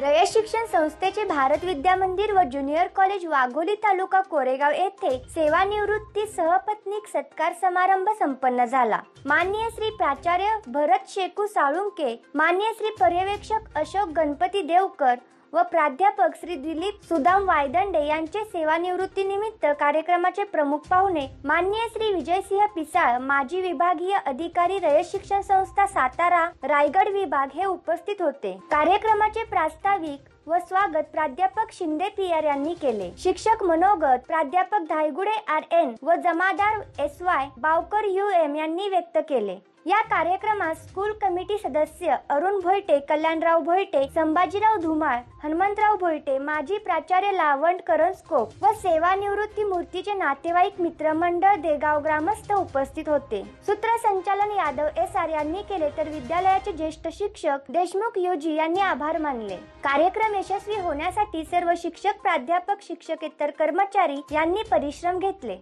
रयत शिक्षण संस्थेचे भारत विद्या मंदिर व ज्युनियर कॉलेज वाघोली तालुका कोरेगाव येथे सेवानिवृत्ती सहपत्नीक सत्कार समारंभ संपन्न झाला. माननीय श्री प्राचार्य भरत शेकू साळुंके माननीय श्री पर्यवेक्षक अशोक गणपती देवकर व प्राध्यापक श्री दिलीप सुदाम वायदंडे यांचे सेवानिवृत्तीनिमित्त कार्यक्रमाचे प्रमुख पाहुणे माननीय श्री विजयसिंह पिसाळ माजी विभागीय अधिकारी रयत शिक्षण संस्था सातारा रायगड विभाग हे उपस्थित होते. कार्यक्रमाचे प्रास्ताविक व स्वागत प्राध्यापक शिंदे पियर यांनी केले. शिक्षक मनोगत प्राध्यापक धायगुडे आर एन व Jamadar S Y Bavkar U M यांनी व्यक्त केले. या कार्यक्रमात स्कूल कमिटी सदस्य अरुण भोयटे कल्याणराव भोयटे संभाजीराव धुमाळ हनुमंतराव भोयटे माजी प्राचार्य लावंड करंजकोप व सेवानिवृत्ती मूर्तीचे नातेवाईक मित्रमंडळ देगाव ग्रामस्थ उपस्थित होते. सूत्रसंचालन यादव एस आर यांनी केले तर विद्यालयाचे ज्येष्ठ शिक्षक देशमुख योजी यांनी आभार मानले. कार्यक्रम यशस्वी होण्यासाठी सर्व शिक्षक प्राध्यापक शिक्षकेतर कर्मचारी यांनी परिश्रम घेतले.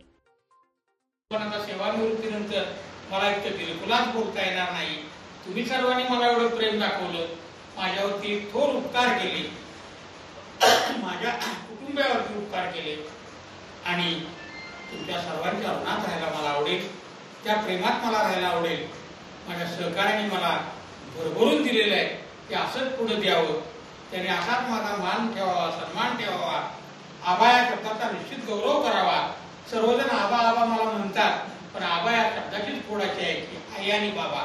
सेवानिवृत्तीनंतर मला इतकं बिलकुलाच बोलता येणार नाही. तुम्ही सर्वांनी मला एवढं प्रेम दाखवलं. माझ्यावरती थोर उपकार केले. माझ्या कुटुंबावरती उपकार केले. आणि तुमच्या सर्वांच्या ऋणात राहायला मला आवडेल. त्या प्रेमात मला राहायला आवडेल. माझ्या सहकार्याने मला भरभरून दिलेलं आहे. ते असंच पुढे द्यावं. त्याने असाच माझा मान ठेवावा सन्मान ठेवावा. आबा या शब्दाचा निश्चित गौरव करावा. सर्वजण आबा आबा मला म्हणतात पण आबा या शब्दाचीच फोडायची आहे की आई आणि बाबा.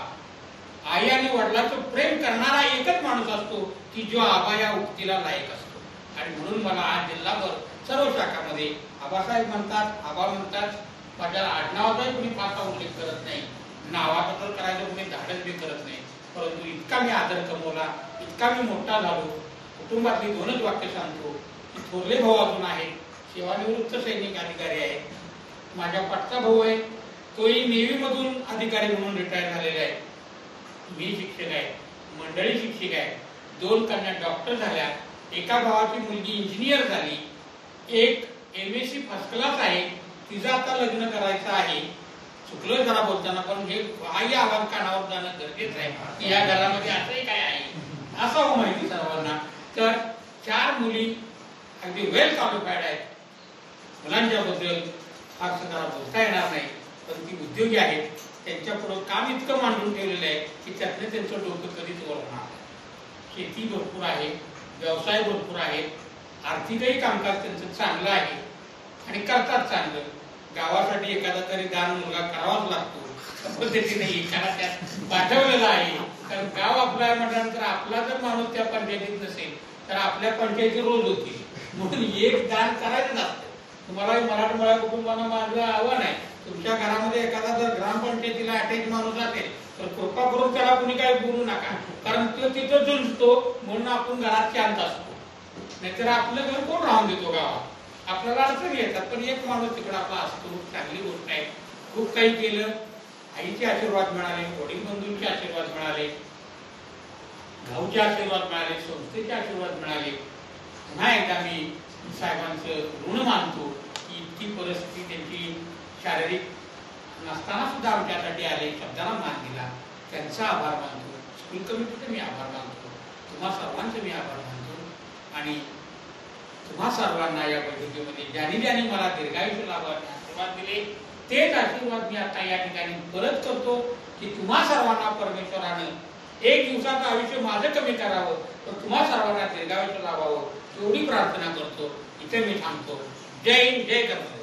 आई आणि वडिलाचं प्रेम करणारा एकच माणूस असतो की जो आबा या उक्तीला लायक असतो. आणि म्हणून मला आज जिल्हाभर सर्व शाखामध्ये आबासाहेब म्हणतात आबा म्हणतात माझ्या आडनावाचाही कुणी फारसा उल्लेख करत नाही. नावाचा तर करायचं कुणी धाडस बी करत नाही. परंतु इतका मी आदर कमवला इतका मी मोठा झालो कुटुंबातली दोनच वाक्य सांगतो की थोरले भाऊ अजून आहेत सेवानिवृत्त सैनिक अधिकारी आहेत. माझ्या पटका भाऊ आहे तोही नेव्ही मधून अधिकारी म्हणून रिटायर झालेला आहे मी शिक्षक आहे मंडळी शिक्षक आहे. दोन कन्या डॉक्टर झाल्या. एका भावाची मुलगी इंजिनियर झाली. एक M S C first class आहे. तिचं आता लग्न करायचं आहे. चुकलं जरा बोलताना पण हे बाह्य आवाज कानावर जाणं गरजेचं आहे. या घरामध्ये असंही काय आहे? असं हो माहिती सर्वांना. तर चार मुली अगदी वेल क्वालिफाईड आहेत. मुलांच्या बद्दल फारसं जरा बोलता येणार नाही. पण ती उद्योगी आहेत त्यांच्यापुढं काम इतकं मांडून ठेवलेलं आहे की त्यातनं त्यांचं डोकं कधीच वर होणार शेती भरपूर आहे व्यवसाय भरपूर आहे आर्थिकही कामकाज त्यांचं चांगलं आहे आणि करतात चांगलं. गावासाठी एखादा तरी दान मुलगा करावाच लागतो पद्धती पद्धतीने एखादा त्यात पाठवलेला आहे. कारण गाव आपलं आहे म्हटल्यानंतर आपला जर माणूस त्या पंचायतीत नसेल तर आपल्या पंचायती रोज होतील. म्हणून एक दान करायचं असतं तुम्हाला मराठमोळ्या कुटुंबांना माझं आव्हान आहे तुमच्या घरामध्ये एखादा जर ग्रामपंचायतीला अटॅच माणूस असेल तर कृपा करून त्याला कुणी काही बोलू नका. कारण तो तिथं झुंजतो म्हणून आपण घरात शांत असतो. नाहीतर आपलं घर कोण राहून देतो गावात? आपल्याला अडचणी येतात पण एक माणूस तिकडे आपला असतो. चांगली गोष्ट आहे. खूप काही केलं आईचे आशीर्वाद मिळाले वडील बंधूंचे आशीर्वाद मिळाले भाऊचे आशीर्वाद मिळाले संस्थेचे आशीर्वाद मिळाले. पुन्हा एकदा मी साहेबांचं ऋण मानतो की इतकी परिस्थिती त्यांची शारीरिक नसताना सुद्धा आमच्यासाठी आले शब्दाला मान दिला. त्यांचा आभार मानतो. स्कूल कमिटीचा मी आभार मानतो? तुम्हा सर्वांचे मी आभार मानतो. आणि तुम्हा सर्वांना या बैठकीमध्ये ज्यांनी ज्यांनी मला दीर्घायुष्य लाभाने आशीर्वाद दिले तेच आशीर्वाद मी आता या ठिकाणी परत करतो की तुम्हा सर्वांना परमेश्वरानं एक दिवसाचं आयुष्य माझं कमी करावं तर तुम्हा सर्वांना दीर्घायुष्य लाभावं एवढी प्रार्थना करतो. इथे मी थांबतो. जय हिंद जय कर्मचारी